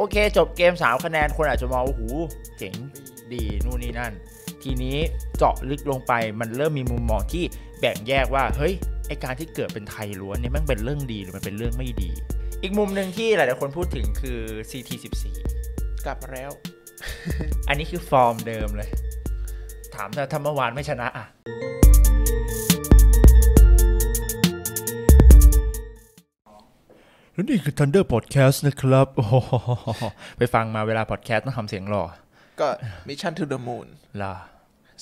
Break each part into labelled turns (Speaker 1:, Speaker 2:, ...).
Speaker 1: โอเค จบเกม 3 คะแนนคนอาจจะมองว่าโอ้โหเจ๋งดีนู่นนี่นั่น ทีนี้เจาะลึกลงไปมันเริ่มมีมุมมองที่แบ่งแยกว่า เฮ้ยไอการที่เกิดเป็นไทยล้วนเนี่ยมันเป็นเรื่องดีหรือมันเป็นเรื่องไม่ดี อีกมุมหนึ่งที่หลายๆคนพูดถึงคือ CT14
Speaker 2: กลับมาแล้ว
Speaker 1: อันนี้คือฟอร์มเดิมเลย ถามถ้าถ้าเมื่อวานไม่ชนะอะ แล้วนี่คือ Thunder Podcast นะครับ โอ้โหไปฟังมาเวลาพอดแคสต์ต้องทำเสียงหล่อ
Speaker 2: ก็ Mission To The Moon
Speaker 1: ล่ะ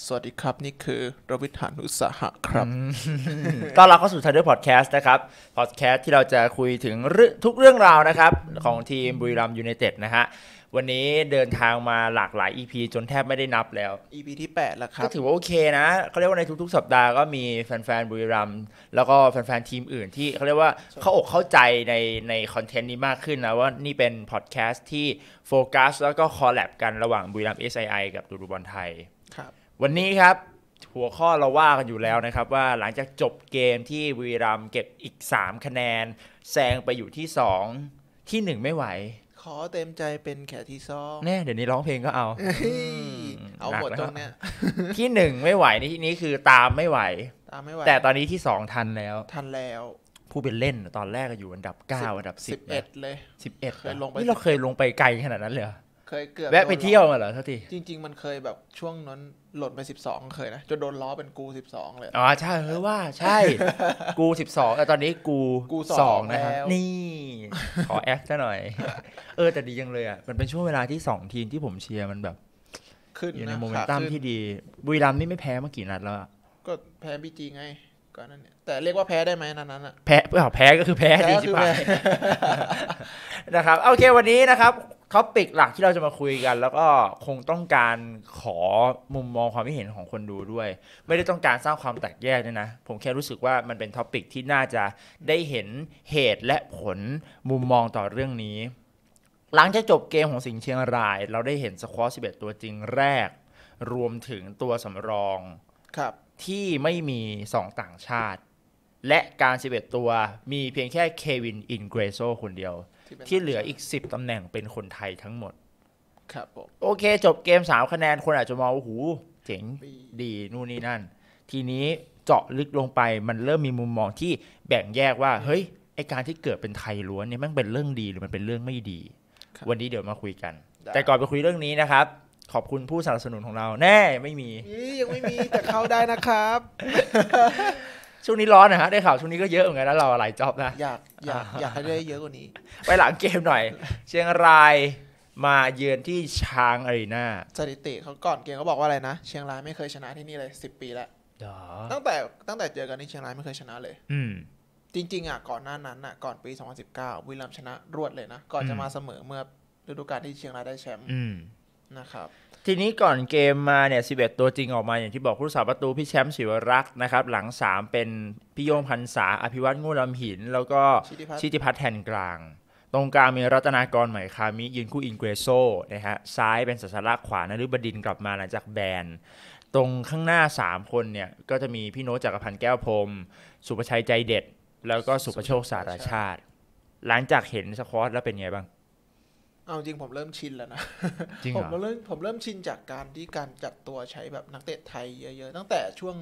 Speaker 2: สวัสดีครับ นี่คือรวิศ หาญอุตสาหะครับ
Speaker 1: ต้อนรับเข้าสู่ Thunder Podcast นะครับพอดแคสต์ที่เราจะคุยถึงเรื่องทุกเรื่องราวนะครับ ของทีมบุรีรัมย์ยูไนเต็ดนะฮะ วันนี้เดินทางมาหลากหลาย EP จนแทบไม่ได้นับแล้ว
Speaker 2: EP ที่8แล้วครับก็
Speaker 1: ถือว่าโอเคนะเขาเรียกว่าในทุกๆ สัปดาห์ก็มีแฟนๆบุรีรัมย์แล้วก็แฟนๆทีมอื่นที่เขาเรียกว่าเข้าอกเข้าใจในในคอนเทนต์นี้มากขึ้นนะว่านี่เป็นพอดแคสต์ที่โฟกัสแล้วก็ collab กันระหว่างบุรีรัมย์ SII กับดูรู้บอลไทย
Speaker 2: ครับ
Speaker 1: วันนี้ครับหัวข้อเราว่ากันอยู่แล้วนะครับ ว่าหลังจากจบเกมที่บุรีรัมย์เก็บอีก 3 คะแนนแซงไปอยู่ที่ 2 ที่ 1 ไม่ไหว
Speaker 2: ข อเต็มใจเป็นแขกที่ซอง
Speaker 1: แน่เดี๋ยวนี้ร้องเพลงก็เอา
Speaker 2: เฮ้ยเอาหมด
Speaker 1: หนักแล้ว
Speaker 2: ตรงเนี้ย
Speaker 1: ที่1ไม่ไหวในที่นี้คือตามไม่ไหว
Speaker 2: ตามไม่ไหว
Speaker 1: แต่ตอนนี้ที่2ทันแล้ว
Speaker 2: ทันแล้ว
Speaker 1: ผู้เป็นเล่นตอนแรกก็อยู่อันดับ9อันดับ10
Speaker 2: 11เลย
Speaker 1: สิบเอ็ด
Speaker 2: เคยลงไป
Speaker 1: นี่เราเคยลงไปไกลขนาดนั้นเลยเหรอ
Speaker 2: เคยเกือบ
Speaker 1: แวะไป
Speaker 2: โดนล้อ
Speaker 1: เที่ยวมาเหรอทัที
Speaker 2: จริง ๆ มันเคยแบบช่วงนั้นหล่นไป 12 เคยนะจนโดนล้อเป็นกู 12 เลย
Speaker 1: อ๋อใช่เออว่าใช่ กู 12แต่ตอนนี้กู
Speaker 2: กูส
Speaker 1: ส
Speaker 2: อ
Speaker 1: องงนะครับ
Speaker 2: แล้ว
Speaker 1: นี่ ขอแอคซะหน่อย เออแต่ดีจังเลยอะมันเป็นช่วงเวลาที่ 2 ทีมที่ผมเชียร์มันแบบ
Speaker 2: ขึ้น
Speaker 1: อยู่ใน
Speaker 2: นะ
Speaker 1: โมเมน
Speaker 2: ขา
Speaker 1: ตัม
Speaker 2: ขึ้น
Speaker 1: ที่ดีบุรีรัมย์นี่ไม่แพ้มากี่นัดแล้วอะ
Speaker 2: ก็แพ้บีจีไงก่อนนั้นเนี่ยแต่เรียกว่าแพ้ได้ไหมนั้นนั้นอะ
Speaker 1: แพ้เปล่าแพ้ก็คือแพ้
Speaker 2: แพ้
Speaker 1: ดี
Speaker 2: ก็
Speaker 1: ชิ
Speaker 2: คื
Speaker 1: บ
Speaker 2: อ
Speaker 1: หา
Speaker 2: แพ้
Speaker 1: ยนะครับโอเควันนี้นะครับ ท็อปิกหลักที่เราจะมาคุยกัน แล้วก็คงต้องการขอมุมมองความคิดเห็นของคนดูด้วย ไม่ได้ต้องการสร้างความแตกแยกด้วยนะ ผมแค่รู้สึกว่ามันเป็นท็อปิกที่น่าจะได้เห็นเหตุและผลมุมมองต่อเรื่องนี้ หลังจากจบเกมของสิงห์เชียงราย เราได้เห็นสควอต11ตัวจริงแรก รวมถึงตัวสำรอง
Speaker 2: ครับ
Speaker 1: ที่ไม่มี2ต่างชาติ และการ11ตัวมีเพียงแค่เควินอินเกรโซคนเดียว
Speaker 2: ป็น
Speaker 1: ที่เหลืออีก 10ตำแหน่งเป็นคนไทยทั้งหมด
Speaker 2: ครับผม
Speaker 1: โอเค จบเกม3คะแนนคนอาจจะมองว่าโอ้โหเจ๋ง
Speaker 2: ดี
Speaker 1: ดีนู่นนี่นั่น ทีนี้เจาะลึกลงไปมันเริ่มมีมุมมองที่แบ่งแยกว่า เฮ้ยไอการที่เกิดเป็นไทยล้วนเนี่ยมันเป็นเรื่องดีหรือมันเป็นเรื่องไม่ดี
Speaker 2: ครับ
Speaker 1: วันนี้เดี๋ยวมาคุยกัน
Speaker 2: ได้
Speaker 1: แต่ก่อนไปคุยเรื่องนี้นะครับ ขอบคุณผู้สนับสนุนของเรา แน่ไม่มี
Speaker 2: อียังไม่มีแต่เข้าได้นะครับ
Speaker 1: ช่วงนี้ร้อนนะฮะได้ข่าวช่วงนี้ก็เยอะเหมือนกันนะเราหลายจ็อบนะ
Speaker 2: อยากอยากอยากให้ได้เยอะกว่านี้
Speaker 1: ไปหลังเกมหน่อย เชียงรายมาเยือนที่ช้างอารีนา
Speaker 2: สถิติเขาก่อนเกมเขาบอกว่าอะไรนะ เชียงรายไม่เคยชนะที่นี่เลย10ปีแล้วตั้งแต่ตั้งแต่เจอกันที่เชียงรายไม่เคยชนะเลย
Speaker 1: อืม
Speaker 2: จริงๆอะก่อนหน้านั้นอะก่อนปี 2019บุรีรัมย์ชนะรวดเลยนะก่อน
Speaker 1: อื
Speaker 2: จะ
Speaker 1: ม
Speaker 2: มาเสมอเมื่อฤดูกาลที่เชียงรายได้แชมป์
Speaker 1: อืม
Speaker 2: นะครับ
Speaker 1: ทีนี้ก่อนเกมมาเนี่ย 11 ตัวจริงออกมาอย่างที่บอกผู้รักษาประตูพี่แชมป์ศิวรักษ์นะครับ หลัง 3 เป็นพี่โยงพันษา อภิวัตงูลำหิน แล้วก็
Speaker 2: ชิติพัฒน์
Speaker 1: ชิติพัฒน์แทนกลาง ตรงกลางมีรัตนากรใหม่คามิ ยืนคู่อินเกรโซนะฮะ ซ้ายเป็นสัสลักขวานฤบดินทร์กลับมาหลังจากแบน ตรงข้างหน้า 3 คนเนี่ย ก็จะมีพี่โน้ตจักรพันธ์แก้วพรหมสุประชัยใจเด็ด แล้วก็สุประโชคสารชาติ หลังจากเห็นสควอตแล้วเป็นไงบ้าง
Speaker 2: เอาจริงผมเริ่มชินแล้วนะ
Speaker 1: จริง
Speaker 2: ผ
Speaker 1: เห
Speaker 2: ม
Speaker 1: รอ
Speaker 2: เริ่มผมเริ่มชินจากการที่การจัดตัวใช้แบบนักเตะไทยเยอะๆตั้งแต่ช่วง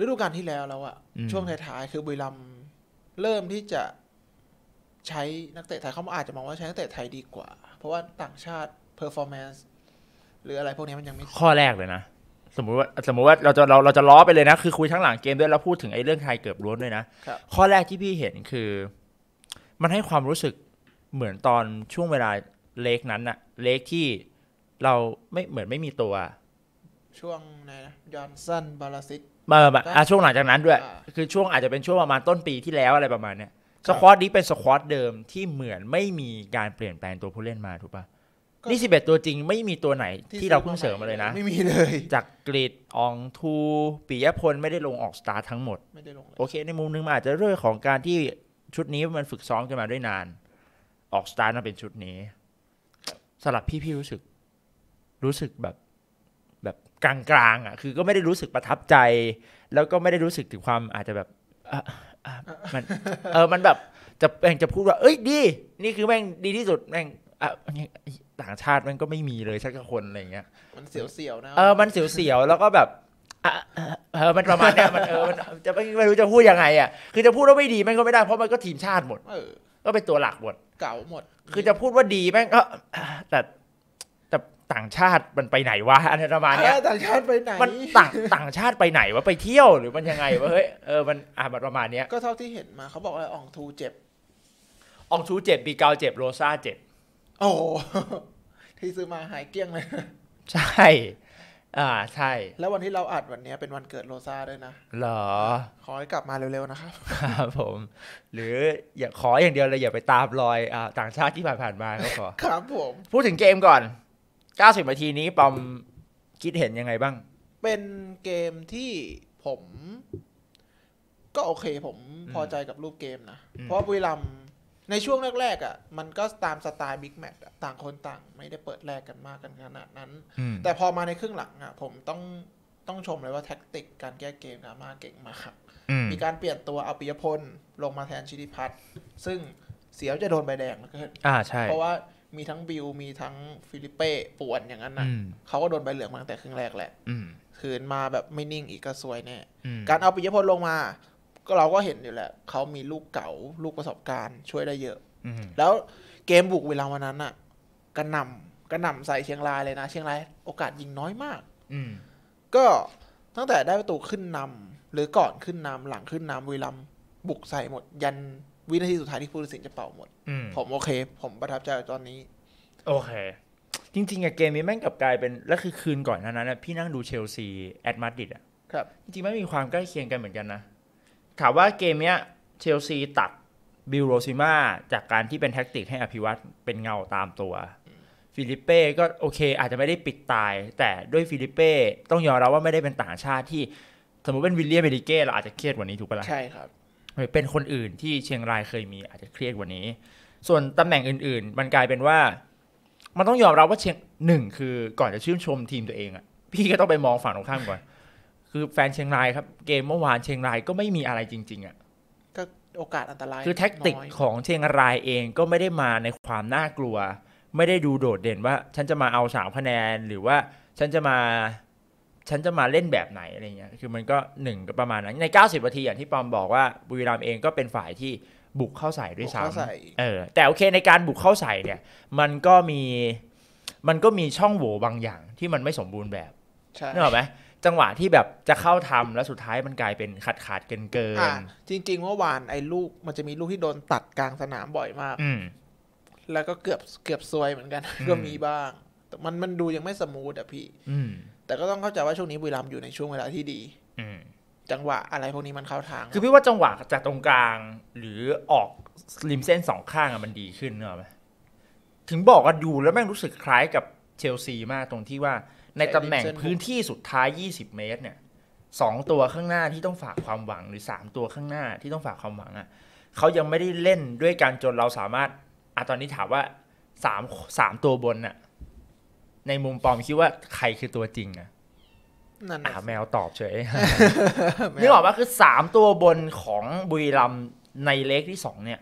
Speaker 2: ฤดูกาลที่แล้วแล้วอะ
Speaker 1: อืม
Speaker 2: ช่วงท้ายๆคือบุรีรัมย์เริ่มที่จะใช้นักเตะไทยเขาอาจจะมองว่าใช้นักเตะไทยดีกว่า เพราะว่าต่างชาติ performance หรืออะไรพวกนี้มันยังไม่
Speaker 1: ข้อแรกเลยนะสมมุติว่าสมมุติว่าเราจะเราเราจะล้อไปเลยนะ คือคุยทั้งหลังเกมด้วยแล้วพูดถึงไอ้เรื่องไทยเกือบล้วนด้วยนะ
Speaker 2: ครับ
Speaker 1: ข้อแรกที่พี่เห็นคือ มันให้ความรู้สึก เหมือนตอนช่วงเวลาเล็กนั้นอะเล็กที่เราไม่เหมือนไม่มีตัว
Speaker 2: ช่วงไหนนะยอนสันบาลาซิก
Speaker 1: มาแบบอะช่วงหลังจากนั้นด้วย
Speaker 2: อ่า
Speaker 1: คือช่วงอาจจะเป็นช่วงประมาณต้นปีที่แล้วอะไรประมาณเนี้ย
Speaker 2: ครั
Speaker 1: ส
Speaker 2: บ
Speaker 1: ควอตนี้เป็นสควอตเดิมที่เหมือนไม่มีการเปลี่ยนแปลงตัวผู้เล่นมาถูกปะ
Speaker 2: ก็
Speaker 1: นี่สิบเอ็ดตัวจริงไม่มีตัวไหนที่เราเพิ่งเสริมมาเลยนะ
Speaker 2: ไม่มีเลย
Speaker 1: จากกรีดอองทูปิยพลไม่ได้ลงออกสตาร์ททั้งหมด
Speaker 2: ไม่ได้ลงเลย
Speaker 1: โอเค ในมุมหนึงมันอาจจะเรื่องของการที่ชุดนี้มันฝึกซ้อมกันมาด้วยนาน ออกสตาร์ทมาเป็นชุดนี้สำหรับพี่พี่รู้สึก รู้สึกแบบแบบกลางๆอะ คือก็ไม่ได้รู้สึกประทับใจ แล้วก็ไม่ได้รู้สึกถึงความอาจจะแบบอะอะมันเออมันแบบจะแม่งจะพูดว่า เอ้ยดี นี่คือแม่งดีที่สุดแม่งอะต่างชาติมันก็ไม่มีเลยสักคนอะไรเงี้ย
Speaker 2: มันเสียวๆนะ
Speaker 1: เออมันเสียวๆแล้วก็แบบอะเออเออมันประมาณเนี้ยมันเออมันจะไม่ไม่รู้จะพูดยังไงอะคือจะพูดว่าไม่ดีแม่งก็ไม่ได้เพราะมันก็ทีมชาติหมด
Speaker 2: เออ
Speaker 1: ก็เป็นตัวหลักหมด
Speaker 2: เก่าหมด
Speaker 1: คือจะพูดว่าดีแม่งก็แต่แต่ต่างชาติมันไปไหนวะอันนี้ประมาณเนี้ย
Speaker 2: เออต่างชาติไปไหน
Speaker 1: มันต่างต่างชาติไปไหนวะไปเที่ยวหรือมันยังไงวะเฮ้ยเออมันอะมันประมาณเนี้ย
Speaker 2: ก็เท่าที่เห็นมาเขาบอกว่าอองทูเจ็บ
Speaker 1: อองชูเจ็บบีเกาเจ็บโรซ่าเจ็บ
Speaker 2: โอ้โหที่ซื้อมาหายเกลี้ยงเลย
Speaker 1: ใช่ อ่าใช่
Speaker 2: แล้ววันที่เราอัดวันเนี้ยเป็นวันเกิดโรซาด้วยนะ
Speaker 1: เหรอ
Speaker 2: ขอให้กลับมาเร็วๆนะครับ
Speaker 1: ครับผม หรืออย่าขออย่างเดียวเลยอย่าไปตามรอยอ่าต่างชาติที่ผ่านๆมาก็พอ
Speaker 2: ครับผม
Speaker 1: พูดถึงเกมก่อน 90 นาทีนี้ปอมคิดเห็นยังไงบ้าง
Speaker 2: เป็นเกมที่ผม ก็โอเคผม
Speaker 1: อืม
Speaker 2: พอใจกับรูปเกมนะ
Speaker 1: อืม
Speaker 2: เพราะบุรีรัมย์ ในช่วงแรกๆอะมันก็ตามสไตล์บิ๊กแมตช์อะต่างคนต่างไม่ได้เปิดแลกกันมากกันขนาดนั้น แต่พอมาในครึ่งหลังอะผมต้องต้องชมเลยว่าแท็กติกการแก้เกมกามาเก่งมาก
Speaker 1: อืม
Speaker 2: มีการเปลี่ยนตัวเอาปิยพลลงมาแทนชิติพัฒน์ซึ่งเสียวจะโดนใบแดงแล้วก็
Speaker 1: อ่าใช่
Speaker 2: เพราะว่ามีทั้งบิลมีทั้งฟิลิปเป้ป่วนอย่างนั้นนะ
Speaker 1: อืม
Speaker 2: เขาก็โดนใบเหลืองมาตั้งแต่ครึ่งแรกแหละ
Speaker 1: อืม
Speaker 2: คืนมาแบบไม่นิ่งอีกก็ซวยแน่
Speaker 1: อืม
Speaker 2: การเอาปิยพลลงมา ก็เราก็เห็นอยู่แหละเขามีลูกเก่าลูกประสบการณ์ช่วยได้เยอะ
Speaker 1: อืม
Speaker 2: แล้วเกมบุกเวลาวันนั้นอะกระหน่ำกระหน่ำใส่เชียงรายเลยนะ เชียงรายโอกาสยิงน้อยมาก
Speaker 1: อืม
Speaker 2: ก็ตั้งแต่ได้ประตูขึ้นนำหรือก่อนขึ้นนำหลังขึ้นนำบุรีรัมย์บุกใส่หมด ยันวินาทีสุดท้ายที่ผู้ตัดสินจะเป่าหมด
Speaker 1: อืม
Speaker 2: ผมโอเค ผมประทับใจกับตอนนี้
Speaker 1: โอเค จริงๆอะเกมนี้แม่งกลับกลายเป็น แล้วคือคืนก่อนหน้านั้นอะพี่นั่งดูเชลซีแอตมาดริดอะ
Speaker 2: ครับ
Speaker 1: จริงๆไม่มีความใกล้เคียงกันเหมือนกันนะ ถามว่าเกมเนี้ยเชลซีตัดบิลโรซิมาจากการที่เป็นแท็กติกให้อภิวัตเป็นเงาตามตัว ฟิลิปเป้ก็โอเค อาจจะไม่ได้ปิดตาย แต่ด้วยฟิลิปเป้ต้องยอมรับว่าไม่ได้เป็นต่างชาติที่ สมมติเป็นวิลเลียมเบริเก้เราอาจจะเครียดกว่านี้ถูกปะล่ะ
Speaker 2: ใช่ครับ
Speaker 1: เป็นคนอื่นที่เชียงรายเคยมีอาจจะเครียดกว่านี้ ส่วนตำแหน่งอื่น ๆ มันกลายเป็นว่า มันต้องยอมรับว่าเชียงหนึ่งคือก่อนจะชื่นชมทีมตัวเองอะพี่ก็ต้องไปมองฝั่งตรงข้ามก่อน คือแฟนเชียงรายครับ เกมเมื่อวานเชียงรายก็ไม่มีอะไรจริง ๆอะ
Speaker 2: ก็โอกาสอันตราย
Speaker 1: คือแท็กติก
Speaker 2: น้ย
Speaker 1: ของเชียงรายเองก็ไม่ได้มาในความน่ากลัว ไม่ได้ดูโดดเด่นว่า ฉันจะมาเอาสามคะแนนหรือว่าฉันจะมา ฉันจะมาเล่นแบบไหนอะไรเงี้ยคือมันก็หนึ่งก็ประมาณนั้นใน 90นาทีอย่างที่ปอมบอกว่าบุรีรัมย์เองก็เป็นฝ่ายที่บุกเข้าใส่ด้วย
Speaker 2: เข้าใส่
Speaker 1: ซ้ำเออ แต่โอเคในการบุกเข้าใส่เนี่ย มันก็มี มันก็มีช่องโหว่บางอย่างที่มันไม่สมบูรณ์แบบ
Speaker 2: ใช่
Speaker 1: นึกออกไหม จังหวะที่แบบจะเข้าทำแล้วสุดท้ายมันกลายเป็นขาดขาดเกินเกิน
Speaker 2: อะจริงๆเมื่อวานไอ้ลูกมันจะมีลูกที่โดนตัดกลางสนามบ่อยมาก
Speaker 1: อืม
Speaker 2: แล้วก็เกือบเกือบซวยเหมือนกัน
Speaker 1: อืม
Speaker 2: ก็มีบ้างแต่มันมันดูยังไม่สมูทอะพี่
Speaker 1: อืม
Speaker 2: แต่ก็ต้องเข้าใจว่าช่วงนี้บุรีรัมย์อยู่ในช่วงเวลาที่ดี
Speaker 1: อืม
Speaker 2: จังหวะอะไรพวกนี้มันเข้าทาง
Speaker 1: คือพี่ว่าจังหวะจากตรงกลาง หรือออกริมเส้นสองข้างอะมันดีขึ้นเนกอะไหมถึงบอกว่าดูแล้วแม่งรู้สึกคล้ายกับเชลซีมากตรงที่ว่า ในตำแหน่งพื้นที่สุดท้าย 20 เมตรเนี่ยสองตัวข้างหน้าที่ต้องฝากความหวังหรือสามตัวข้างหน้าที่ต้องฝากความหวังอะเขายังไม่ได้เล่นด้วยการจนเราสามารถอะตอนนี้ถามว่าสามสามตัวบนน่ะ ในมุมปอมคิดว่าใครคือตัวจริงอะ
Speaker 2: นั่น
Speaker 1: อ่า
Speaker 2: น่ะ
Speaker 1: แมวตอบเฉย
Speaker 2: แมว
Speaker 1: นึกออกว่าคือสามตัวบนของบุรีรัมย์ในเล็กที่สองเนี่ย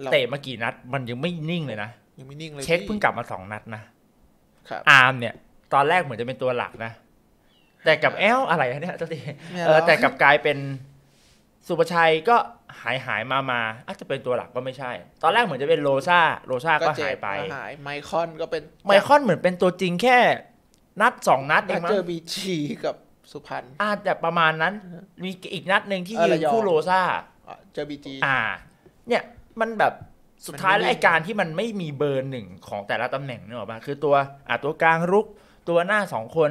Speaker 2: เรา
Speaker 1: เตะมากี่นัด มันยังไม่นิ่งเลยนะ
Speaker 2: ยังไม่นิ่งเลย
Speaker 1: เช็ค
Speaker 2: พี่
Speaker 1: เพิ่งกลับมาสองนัดนะ
Speaker 2: ครับ
Speaker 1: อาร์มเนี่ย ตอนแรกเหมือนจะเป็นตัวหลักนะ แต่กับแอลอะไรอะเนี่ยเจ้าที
Speaker 2: ไม่
Speaker 1: เออ
Speaker 2: หรก
Speaker 1: แต่กลับกลายเป็นสุประชัยก็หายหายมามาอาจจะเป็นตัวหลักก็ไม่ใช่ ตอนแรกเหมือนจะเป็นโรซาโรซาก็
Speaker 2: เจ็
Speaker 1: หาย
Speaker 2: บ
Speaker 1: ไป
Speaker 2: ก็หายไมคอนก็เป็น
Speaker 1: ไมคอนเหมือนเป็นตัวจริงแค่ นัดสองนัดเองมั้
Speaker 2: เจองบีจีกับสุพรรณ
Speaker 1: อาจจะประมาณนั้น มีอีกนัดหนึ่งที่
Speaker 2: เออ
Speaker 1: ยื
Speaker 2: ระ
Speaker 1: น
Speaker 2: ยอง
Speaker 1: คู่โรซา
Speaker 2: อะเจอบีจี
Speaker 1: อ่า เนี่ยมันแบบสุดท้าย
Speaker 2: มันไม่
Speaker 1: แล้วไอการที่มันไม่มีเบอร์หนึ่งของแต่ละตำแหน่งเนกอะปะคือตัวอ่าตัวกลางรุก ตัวหน้าสองคน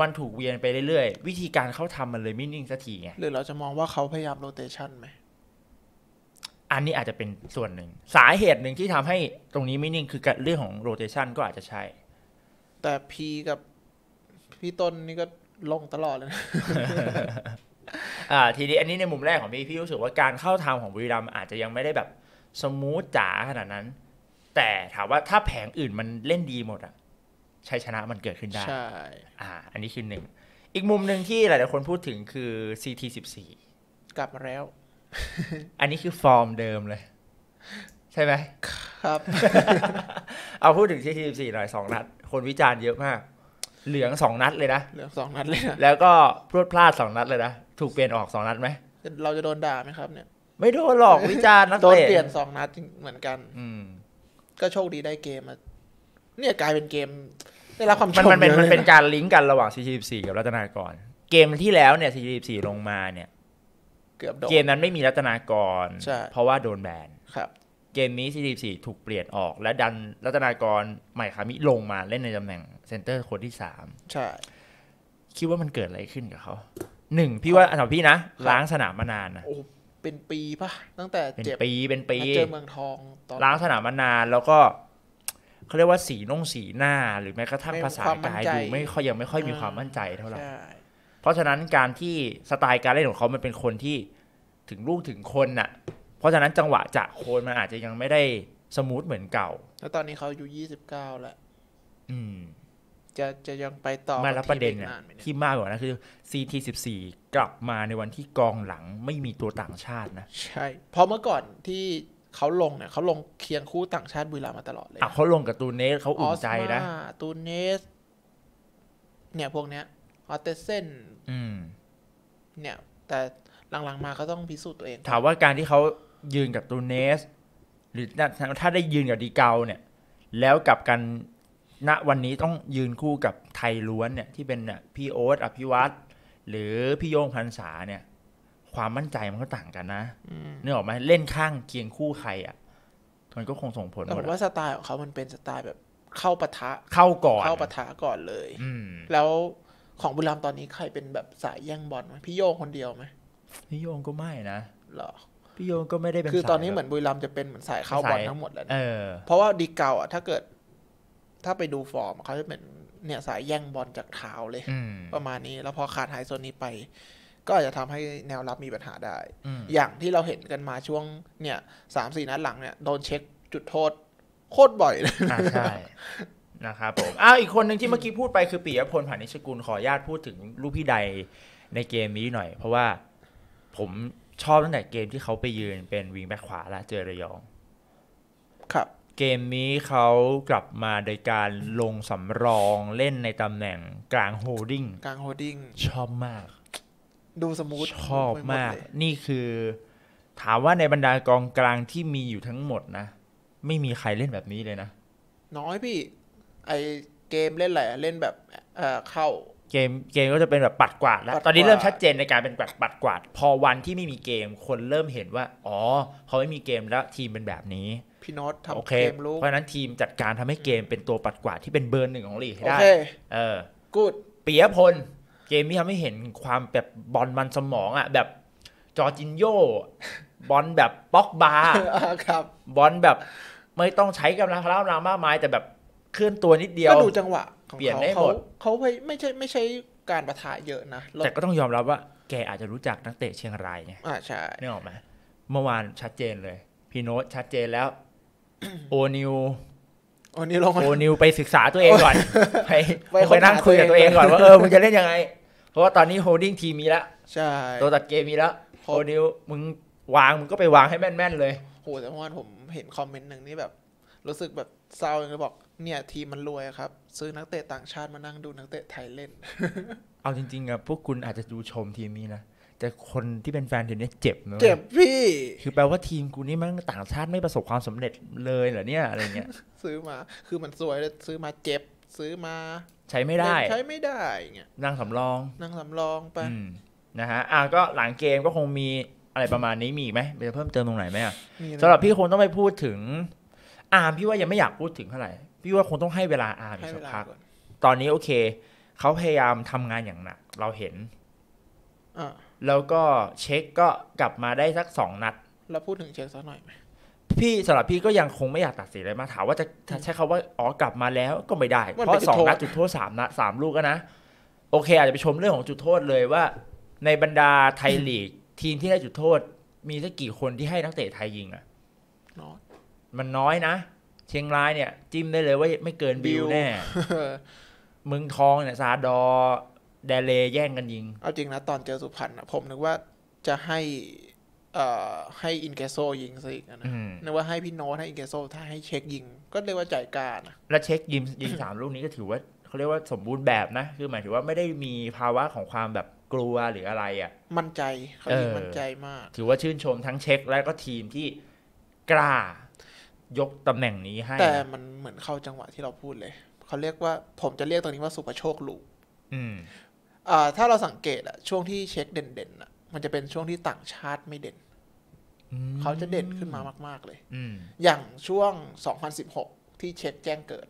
Speaker 1: มันถูกเวียนไปเรื่อยๆ วิธีการเขาทำมันเลยไม่นิ่งสักทีไง
Speaker 2: หรือเราจะมองว่าเขาพยายามโรเตชันไหม
Speaker 1: อันนี้อาจจะเป็นส่วนหนึ่ง สาเหตุหนึ่งที่ทำให้ตรงนี้ไม่นิ่งคือเรื่องของโรเตชันก็อาจจะใช่
Speaker 2: แต่พีกับพี่ต้นนี่ก็ลงตลอดเลยนะ
Speaker 1: อ่าทีนี้อันนี้ในมุมแรกของพี่พี่รู้สึกว่าการเข้าทางของบุรีรัมย์อาจจะยังไม่ได้แบบสมูทจ๋าขนาดนั้น แต่ถามว่าถ้าแผงอื่นมันเล่นดีหมดอะ ชัยชนะมันเกิดขึ้นได้
Speaker 2: ใช่
Speaker 1: อ่าอันนี้คือหนึ่ง อีกมุมหนึ่งที่หลายๆคนพูดถึงคือ CT 14
Speaker 2: กลับมาแล้ว
Speaker 1: อันนี้คือฟอร์มเดิมเลย ใช่ไหม
Speaker 2: คครับ
Speaker 1: เอาพูดถึงที่ทีมสี่หน่อยสองนัด คนวิจารณ์เยอะมาก เหลืองสองนัดเลยนะ
Speaker 2: เหลือสองนัดเลยนะ
Speaker 1: แล้วก็พลวดพลาดสองนัดเลยนะ ถูกเปลี่ยนออกสองนัดไหม
Speaker 2: เราจะโดนด่าไหมครับเนี่ย
Speaker 1: ไม่โดนหรอกวิจารณ์นัก
Speaker 2: โดน
Speaker 1: เตะ
Speaker 2: เปลี่ยนสองนัดจริงเหมือนกัน
Speaker 1: อืม
Speaker 2: ก็โชคดีได้เกมมา เนี่ยกลายเป็นเกมได้รับความช
Speaker 1: มัน
Speaker 2: ม
Speaker 1: มันเป็น
Speaker 2: ยอะ
Speaker 1: มันเป็น
Speaker 2: ลยะ
Speaker 1: การลิงก์กันระหว่าง CG14 กับรัตนากร เกมที่แล้วเนี่ย CG14 ลงมาเนี่ย
Speaker 2: เกือบโดน
Speaker 1: เกมนั้นไม่มีรัตนากร
Speaker 2: ใช่
Speaker 1: เพราะว่าโดนแบน
Speaker 2: ครับ
Speaker 1: เกมนี้ CG14 ถูกเปลี่ยนออก และดันรัตนากรใหม่คามิลงมาเล่นในตำแหน่งเซนเตอร์คนที่สาม
Speaker 2: ใช่
Speaker 1: คิดว่ามันเกิดอะไรขึ้นกับเขาหนึ่งพี่ว่าอันดับพี่นะ ล้างสนามมานานนะ
Speaker 2: โอ้เป็นปีปะตั้งแต่
Speaker 1: เป็น
Speaker 2: เจ็บ
Speaker 1: ปีเป็นปี
Speaker 2: มาเจอเมืองทองตอน
Speaker 1: ล้างสนามมานานแล้วก็ เขาเรียกว่าสีน่งสีหน้า หรือแม้กระทั่ง
Speaker 2: ไม่
Speaker 1: ภาษา
Speaker 2: ความมั่น
Speaker 1: กาย
Speaker 2: ใจ
Speaker 1: ดูไม่ค่อยยังไม่ค่อยมี
Speaker 2: อ่า
Speaker 1: ความมั่นใจเท่าไหร่
Speaker 2: ใช่
Speaker 1: เพราะฉะนั้นการที่สไตล์การเล่นของเขามันเป็นคนที่ถึงลูกถึงคนน่ะ เพราะฉะนั้นจังหวะจะโคนมันอาจจะยังไม่ได้สมูทเหมือนเก่า
Speaker 2: แล้วตอนนี้เขาอายุยี่สิบเก้าแล้ว
Speaker 1: อืม
Speaker 2: จะจะยังไปต่อ
Speaker 1: ไมาแล้ว
Speaker 2: กับ
Speaker 1: ประเด็น
Speaker 2: ที
Speaker 1: เนี่ย
Speaker 2: อีกาไหมเนี่ย
Speaker 1: ที่มากกว่านั้นคือ CT14 กลับมาในวันที่กองหลังไม่มีตัวต่างชาตินะ
Speaker 2: ใช่ เพราะเมื่อก่อนที่ เขาลงเนี่ยเขาลงเคียงคู่ต่างชาติบุรีรัมย์มาตลอดเลย
Speaker 1: อะเขาลงกับตูเนสเขาอุ่นใจนะ
Speaker 2: ออสมาตูเนส เนี่ยพวกเนี้ยออเตเซน
Speaker 1: อืม
Speaker 2: เนี่ย แต่หลังๆมาเขาต้องพิสูจน์ตัวเอง
Speaker 1: ถามว่าการที่เขายืนกับตูเนส หรือถ้าได้ยืนกับดีเกาเนี่ย แล้วกับกันณวันนี้ต้องยืนคู่กับไทยล้วนเนี่ย ที่เป็นเนี่ยพี่โอ๊ตอภิวัตรหรือพี่โยงพันษาเนี่ย ความมั่นใจมันก็ต่างกันนะ
Speaker 2: อืม
Speaker 1: นึกออกไหมเล่นข้างเคียงคู่ใครอะมันก็คงส่งผล
Speaker 2: แต่
Speaker 1: ห
Speaker 2: ผมม
Speaker 1: ด
Speaker 2: ว่า
Speaker 1: อะ
Speaker 2: สไตล์ของเขามันเป็นสไตล์แบบเข้าปะทะ
Speaker 1: เข้าก่อน
Speaker 2: เข้าปะทะก่อนเลย
Speaker 1: อืม
Speaker 2: แล้วของบุรีรัมย์ตอนนี้ใครเป็นแบบสายแย่งบอลไหมพี่โยงคนเดียวไหม
Speaker 1: พี่โยงก็ไม่นะ
Speaker 2: หรอ
Speaker 1: พี่โยงก็ไม่ได้เป็น
Speaker 2: คือ
Speaker 1: สาย
Speaker 2: ตอนนี้
Speaker 1: แบบ
Speaker 2: เหมือนบุรีรัมย์จะเป็นเหมือนสายเข้าบอล
Speaker 1: สาย
Speaker 2: ทั้งหมดแล้วนะ
Speaker 1: เออ
Speaker 2: เพราะว่าดีเกาอะถ้าเกิด ถ้าไปดูฟอร์มเขาจะเป็นเนี่ยสายแย่งบอลจากเท้าเลย
Speaker 1: อืม
Speaker 2: ประมาณนี้แล้วพอขาดหายโซนนี้ไป ก็อาจจะทำให้แนวรับมีปัญหาได้
Speaker 1: อืม
Speaker 2: อย่างที่เราเห็นกันมาช่วงเนี่ยสามสี่นัดหลังเนี่ยโดนเช็คจุดโทษ โคตรบ่อยเลย
Speaker 1: อ่าใช่นะครับผมอ้าวอีกคนหนึ่งที่เมื่อกี้พูดไปคือปิยพลผ่านิชกุลขออนุญาตพูดถึงลูกพี่ใดในเกมนี้หน่อย เพราะว่าผมชอบตั้งแต่เกมที่เขาไปยืนเป็นวิงแบ็คขวาแล้วเจอระยอง
Speaker 2: ครับ
Speaker 1: เกมนี้เขากลับมาโดยการลงสำรองเล่นในตำแหน่งกลาง holding
Speaker 2: กลาง hold ing
Speaker 1: ชอบมาก
Speaker 2: ดู smooth
Speaker 1: ชอบ
Speaker 2: ไปหด
Speaker 1: มาก
Speaker 2: เลย
Speaker 1: นี่คือ ถามว่าในบรรดากองกลางที่มีอยู่ทั้งหมดนะ ไม่มีใครเล่นแบบนี้เลยนะ
Speaker 2: น้อยพี่ ไอเกมเล่นอะไรอะเล่นแบบเอ่อเข้า
Speaker 1: เกมเกมก็จะเป็นแบบปัดกวาดแล้ว
Speaker 2: ปัดกวาด
Speaker 1: ตอนนี้เริ่มชัดเจนในการเป็นปัดปัดกวาด พอวันที่ไม่มีเกมคนเริ่มเห็นว่า อ๋อพอไม่มีเกมแล้วทีมเป็นแบบนี้
Speaker 2: พี่โน็อต
Speaker 1: โอ
Speaker 2: ทำ
Speaker 1: เค
Speaker 2: เกมลุก
Speaker 1: เพราะฉะนั้นทีมจัดการทำให้เกมเป็นตัวปัดกวาดที่เป็นเบอร์หนึ่งของลีกให้
Speaker 2: โอ
Speaker 1: ได้
Speaker 2: เค
Speaker 1: เออ
Speaker 2: กูด
Speaker 1: ปียพล เกมนี้ทำให้เห็นความแบบบอลมันสมองอะแบบจอร์จินโยบอลแบบป็อกบา
Speaker 2: ครับ
Speaker 1: บอลแบบไม่ต้องใช้กำลังพละกำลังมากมายแต่แบบเคลื่อนตัวนิดเดียว
Speaker 2: ก็ดูจังหวะของ
Speaker 1: เปลี่ยน
Speaker 2: เขา
Speaker 1: ได้
Speaker 2: เขา
Speaker 1: หมด
Speaker 2: เขาไม่ไม่ใช่ไม่ใช่การปะทะเยอะนะแล้ว
Speaker 1: แต่ก็ต้องยอมรับว่า แกอาจจะรู้จักนักเตะเชียงรายไง
Speaker 2: อ่าใช่
Speaker 1: นึกออกไหมเมื่อวานชัดเจนเลย พี่โน้ตชัดเจนแล้ว โอนิว
Speaker 2: วันนี้ลงมา
Speaker 1: โอนิวไปศึกษาตัวเองก่อนไป
Speaker 2: ไป
Speaker 1: ไปนั่งคุยกับตัวเองก่อน
Speaker 2: ตัวเอง
Speaker 1: ว่าเออมึงจะเล่นยังไง เพราะว่าตอนนี้ holding ทีมมีแล้ว
Speaker 2: ใช่
Speaker 1: ตัวตัดเกมมีแล้ว
Speaker 2: ค
Speaker 1: โอ
Speaker 2: รบ
Speaker 1: นิวมึงวางมึงก็ไปวางให้แม่นๆเลย
Speaker 2: โหแต่เมื่อวานผมเห็นคอมเมนต์หนึ่งนี่แบบ รู้สึกแบบเศร้าเลยบอก เนี่ยทีมมันรวยอะครับ ซื้อนักเตะต่างชาติมานั่งดูนักเตะไทยเล่น
Speaker 1: เอาจริงๆอะพวกคุณอาจจะดูชมทีมนี้นะแต่คนที่เป็นแฟนทีมนี้เจ็บนะ
Speaker 2: เจ็บพี่
Speaker 1: คือแปลว่าทีมกูนี่มันต่างชาติไม่ประสบความสำเร็จเลยเหรอเนี่ยอะไรเงี้ย
Speaker 2: ซื้อมา คือมันสวยเลยซื้อมาเจ็บ ซื้อมา
Speaker 1: ใช้ไม่ได้
Speaker 2: เล่นใช้ไม่ได้อย่างเงี้ย
Speaker 1: นั่งสำรอง
Speaker 2: นั่งสำรองไป
Speaker 1: อืมนะฮะอะก็หลังเกมก็คงมีอะไรประมาณนี้มีอีกไหมจะเพิ่มเติมตรงไหนไหมอะ
Speaker 2: มีนะ
Speaker 1: สำหรับพี่คงต้องไปพูดถึง อาร์มพี่ว่ายังไม่อยากพูดถึงเท่าไหร่ พี่ว่าคงต้องให้เวลาอาร์มอี
Speaker 2: ให้
Speaker 1: ก
Speaker 2: เว
Speaker 1: สัก
Speaker 2: ลา
Speaker 1: พัก
Speaker 2: ก่อน
Speaker 1: ตอนนี้โอเค เขาพยายามทำงานอย่างหนัก เราเห็น
Speaker 2: อ่า
Speaker 1: แล้วก็เช็คก็กลับมาได้สักสองนัด
Speaker 2: เราพูดถึงเช็คสักหน่อยไหม
Speaker 1: พี่สำหรับพี่ก็ยังคงไม่อยากตัดสินอะไรมากถามว่าจะจะใช้คำว่าอ๋อกลับมาแล้วก็ไม่ได้
Speaker 2: มัน
Speaker 1: เพราะ
Speaker 2: เป็นจุด
Speaker 1: สอง
Speaker 2: โทษ
Speaker 1: นัดจุดโทษสามนัดสามลูกก็นะ โอเค อาจจะไปชมเรื่องของจุดโทษเลยว่า ในบรรดาไทยลีก ทีมที่ได้จุดโทษ มีสักกี่คนที่ให้นักเตะไทยยิงอะ
Speaker 2: เนาะ
Speaker 1: มันน้อยนะ เชียงรายเนี่ย จิ้มได้เลยว่าไม่เกินบิ
Speaker 2: บิ
Speaker 1: ว
Speaker 2: ว
Speaker 1: แน่เมืองทองเนี่ยซาดอแดเลแย่งกันยิง
Speaker 2: เอาจริงนะ ตอนเจอสุพรรณอะผมนึกว่าจะให้เอ่อ ให้อินเกโซยิงซะอีกนะ
Speaker 1: อืม
Speaker 2: นึกว่าให้พี่โน้ตให้อินเกโซถ้าให้เช็คยิง ก็เรียกว่าใจกล้านะ
Speaker 1: และเช็คยิงยิงสามลูกนี้ก็ถือว่าเขาเรียกว่าสมบูรณ์แบบนะ คือหมายถึงว่าไม่ได้มีภาวะของความแบบกลัวหรืออะไรอะ
Speaker 2: มั่นใจเขายิง
Speaker 1: เออ
Speaker 2: มั่นใจมาก
Speaker 1: ถือว่าชื่นชมทั้งเช็คและก็ทีมที่กล้ายกตำแหน่งนี้ให้
Speaker 2: แต่
Speaker 1: นะ
Speaker 2: มันเหมือนเข้าจังหวะที่เราพูดเลยเขาเรียกว่าผมจะเรียกตรงนี้ว่าสุปโชคลูก
Speaker 1: อืม
Speaker 2: อ่าถ้าเราสังเกตอะช่วงที่เช็คเด่นๆอะ มันจะเป็นช่วงที่ต่างชาติไม่เด่น
Speaker 1: อืม
Speaker 2: เขาจะเด่นขึ้นมามาก ๆ เลย
Speaker 1: อืม
Speaker 2: อย่างช่วง 2016 ที่เช็คแจ้งเกิด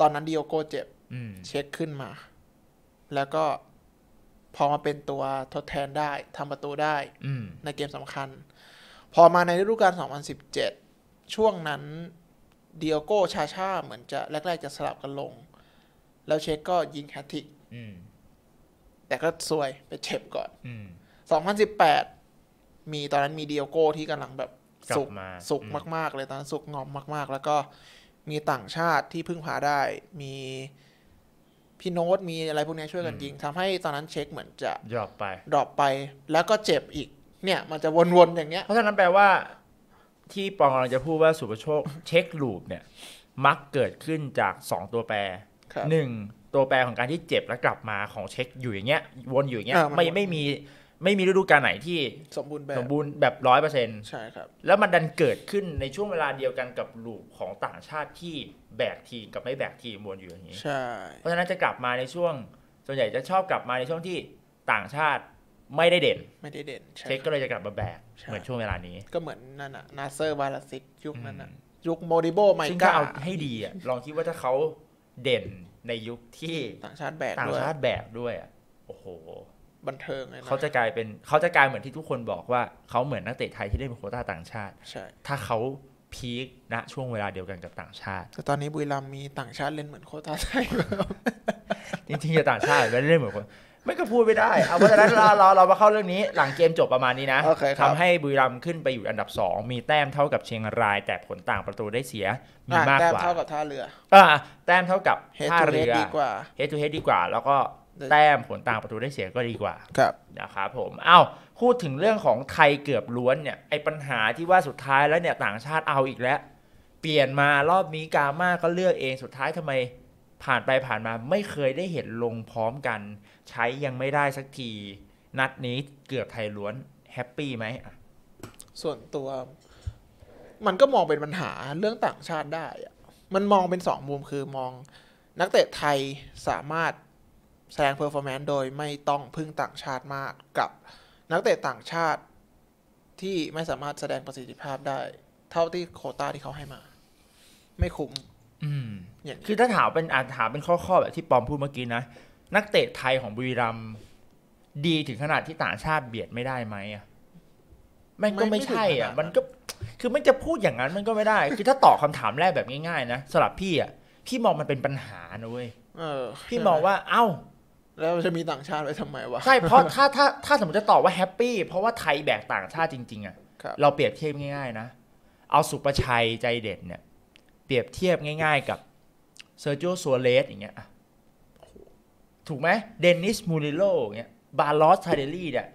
Speaker 2: ตอนนั้นดิโอโกเจ็บ
Speaker 1: อืม
Speaker 2: เช็คขึ้นมา แล้วก็พอมาเป็นตัวทดแทนได้ทำประตูได้
Speaker 1: อืม
Speaker 2: ในเกมสำคัญ พอมาในฤดูกาล 2017 ช่วงนั้นดิโอโกจาจาเหมือนจะแรก ๆ จะสลับกันลง แล้วเช็คก็ยิงแฮตทริก
Speaker 1: อืม
Speaker 2: แต่ก็ซวยไปเจ็บก่อน
Speaker 1: อืม
Speaker 2: 2018 มีตอนนั้นมีดิโอโกที่กำลังแบบ
Speaker 1: กลับ
Speaker 2: สุก
Speaker 1: มา
Speaker 2: สุก
Speaker 1: อืม
Speaker 2: มาก ๆ เลยตอนนั้นสุกงอมมาก ๆ แล้วก็มีต่างชาติที่พึ่งพาได้ มีพี่โน้ตมีอะไรพวกนี้ช่วยกันยิงทำให้ตอนนั้นเช็คเหมือนจะ
Speaker 1: ยอดไป
Speaker 2: ดรอปไป แล้วก็เจ็บอีกเนี่ย มันจะวนๆอย่างเงี้ย
Speaker 1: เพราะฉะนั้นแปลว่า ที่ปองกำลังจะพูดว่าศุภโชคเช็ค loop เนี่ย มักเกิดขึ้นจากสองตัวแปร
Speaker 2: ครับ
Speaker 1: หนึ่งตัวแปรของการที่เจ็บแล้วกลับมาของเช็คอยู่อย่างเงี้ย วนอยู่อย่างเงี้ย
Speaker 2: อ่ามัน
Speaker 1: ไม่
Speaker 2: วน
Speaker 1: ไม่มี ไม่มีฤดูกาลไหนที่
Speaker 2: สมบูรณ์แบบ
Speaker 1: สมบูรณ์แบบร้อยเปอร์เซ็นต์
Speaker 2: ใช่ครับ
Speaker 1: แล้วมันดันเกิดขึ้นในช่วงเวลาเดียวกันกับ loop ของต่างชาติที่แบกทีมกับไม่แบกทีมวนอยู่อย่างนี้
Speaker 2: ใช่
Speaker 1: เพราะฉะนั้นจะกลับมาในช่วง ส่วนใหญ่จะชอบกลับมาในช่วงที่ต่างชาติไม่ได้เด่น
Speaker 2: ไม่ได้เด่นใช่
Speaker 1: เช็คก็เลยจะกลับมาแบก
Speaker 2: ใช่
Speaker 1: เหมือนช่วงเวลานี้
Speaker 2: ก็เหมือนนั่นน่ะนาเซอร์บาราซิเต้ยุคนั้นน่ะ
Speaker 1: อืม
Speaker 2: ยุคโมดิโบไมก้าซึ่ง
Speaker 1: ถ้าเอาให้ดีอะลองคิดว่าถ้าเขาเด่นในยุคที่
Speaker 2: ต่างชาติแบก
Speaker 1: ต่าง
Speaker 2: ด้วย
Speaker 1: ชาติแบกด้วยอะโอ้โห
Speaker 2: บันเทิงเลยนะ
Speaker 1: เขาจะกลายเป็นเขาจะกลายเหมือนที่ทุกคนบอกว่าเขาเหมือนนักเตะไทยที่ได้เป็นโควต้าต่างชาติ
Speaker 2: ใช่
Speaker 1: ถ้าเขาพีคณช่วงเวลาเดียวกันกับต่างชาติ
Speaker 2: แต่ตอนนี้บุรีรัมย์มีต่างชาติเล่นเหมือนโควต้าไทยแล้ว
Speaker 1: จริงๆจะต่างชาติไม่ได้เหมือนคนไม่ก็พูดไม่ได้ เอาเพราะฉะนั้นเราเราเรามาเข้าเรื่องนี้หลังเกมจบประมาณนี้นะ
Speaker 2: โอเคครับ
Speaker 1: ทำให้บุรีรัมย์ขึ้นไปอยู่อันดับ 2 มีแต้มเท่ากับเชียงราย แต่ผลต่างประตูได้เสียมี
Speaker 2: อะ
Speaker 1: มาก
Speaker 2: แต้ม
Speaker 1: กว่า
Speaker 2: เท่ากับท่าเรือ
Speaker 1: อ่าแต้มเท่ากับท่า
Speaker 2: ทูเฮ
Speaker 1: เรือ head to head
Speaker 2: ดีกว่า
Speaker 1: head to head ดีกว่า แล้วก็ แต้มผลต่างประตูได้เสียก็ดีกว่า
Speaker 2: ครับ
Speaker 1: นะครับผมเอ้าพูดถึงเรื่องของไทยเกือบล้วนเนี่ยไอ้ปัญหาที่ว่าสุดท้ายแล้วเนี่ยต่างชาติเอาอีกแล้ว เปลี่ยนมารอบนี้กาม่าก็เลือกเองสุดท้ายทำไมผ่านไปผ่านมาไม่เคยได้เห็นลงพร้อมกัน ใช้ยังไม่ได้สักที นัดนี้เกือบไทยล้วน happy ไหมอะ
Speaker 2: ส่วนตัว มันก็มองเป็นปัญหาเรื่องต่างชาติได้อะมันมองเป็นสองมุมคือมองนักเตะไทยสามารถ แสดง performance โดยไม่ต้องพึ่งต่างชาติมากกับนักเตะต่างชาติที่ไม่สามารถแสดงประสิทธิภาพได้ เท่าที่โควต้าที่เขาให้มา ไม่คุ้ม
Speaker 1: อืม
Speaker 2: อย่างนี้
Speaker 1: คือถ้าถามเป็นอาถามเป็นข้อๆแบบที่ปอมพูดเมื่อกี้นะ นักเตะไทยของบุรีรัมย์ดีถึงขนาดที่ต่างชาติเบียดไม่ได้ไหมอะแม่งก็ไม่ใช่อะ มันก็คือมันจะพูดอย่างนั้นมันก็ไม่ได้ คือถ้าตอบคำถามแรกแบบง่ายๆนะสำหรับพี่อะพี่มองมันเป็นปัญหานะเว้ย
Speaker 2: เออ
Speaker 1: พี่มองว่า เอ้า
Speaker 2: แล้วจะมีต่างชาติไว้ทำไมวะ
Speaker 1: ใช่ เพราะถ้าถ้าถ้าสมมติจะตอบว่า happy เพราะว่าไทยแบกต่างชาติจริง ๆอะ
Speaker 2: ครับ
Speaker 1: เราเปรียบเทียบง่ายๆนะ เอาสุประชัยใจเด็ดเนี่ย เปรียบเทียบง่าย ๆ กับเซอร์ i ิโอซัวเรสอย่างเงี้ยอะถูกไหมเดนิสมูริโลอย่างเงี้ยบาลอสไทเดลี่เนี่ย